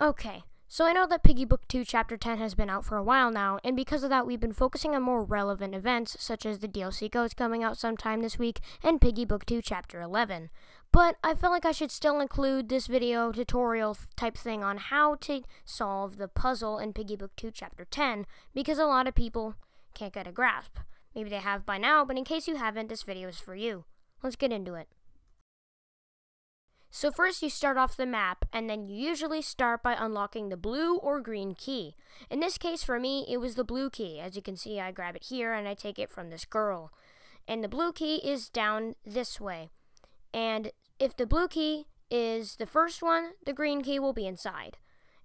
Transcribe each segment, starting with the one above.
Okay, so I know that Piggy Book 2 Chapter 10 has been out for a while now, and because of that, we've been focusing on more relevant events, such as the DLC codes coming out sometime this week and Piggy Book 2 Chapter 11. But I felt like I should still include this video tutorial type thing on how to solve the puzzle in Piggy Book 2 Chapter 10, because a lot of people can't get a grasp. Maybe they have by now, but in case you haven't, this video is for you. Let's get into it. So first you start off the map, and then you usually start by unlocking the blue or green key. In this case for me, it was the blue key. As you can see, I grab it here and I take it from this girl. And the blue key is down this way. And if the blue key is the first one, the green key will be inside.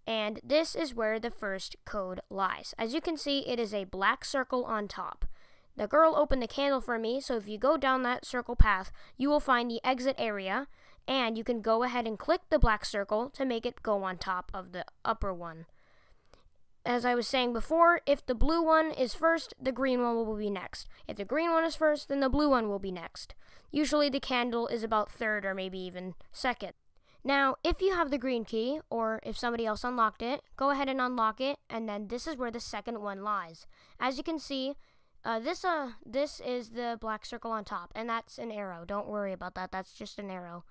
And this is where the first code lies. As you can see, it is a black circle on top. The girl opened the candle for me, so if you go down that circle path, you will find the exit area, and you can go ahead and click the black circle to make it go on top of the upper one. As I was saying before, if the blue one is first, the green one will be next. If the green one is first, then the blue one will be next. Usually the candle is about third or maybe even second. Now, if you have the green key, or if somebody else unlocked it, go ahead and unlock it, and then this is where the second one lies. As you can see, uh, this uh, this is the black circle on top, and that's an arrow. Don't worry about that, that's just an arrow.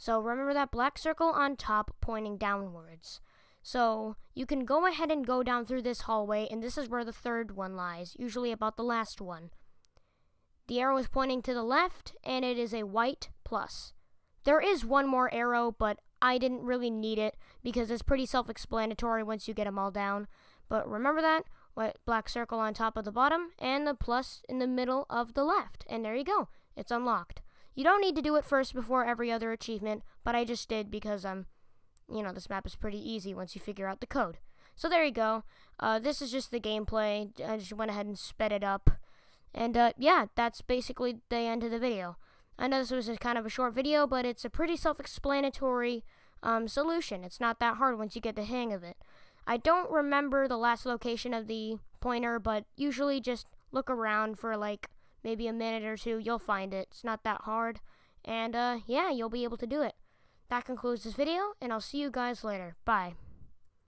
So remember that black circle on top pointing downwards. So you can go ahead and go down through this hallway, and this is where the third one lies, usually about the last one. The arrow is pointing to the left, and it is a white plus. There is one more arrow, but I didn't really need it because it's pretty self-explanatory once you get them all down. But remember that, white black circle on top of the bottom, and the plus in the middle of the left. And there you go, it's unlocked. You don't need to do it first before every other achievement, but I just did because, um, you know, this map is pretty easy once you figure out the code. So there you go. Uh, this is just the gameplay. I just went ahead and sped it up. And, uh, yeah, that's basically the end of the video. I know this was a kind of a short video, but it's a pretty self-explanatory um, solution. It's not that hard once you get the hang of it. I don't remember the last location of the pointer, but usually just look around for, like, maybe a minute or two, you'll find it. It's not that hard. And uh, yeah, you'll be able to do it. That concludes this video, and I'll see you guys later. Bye.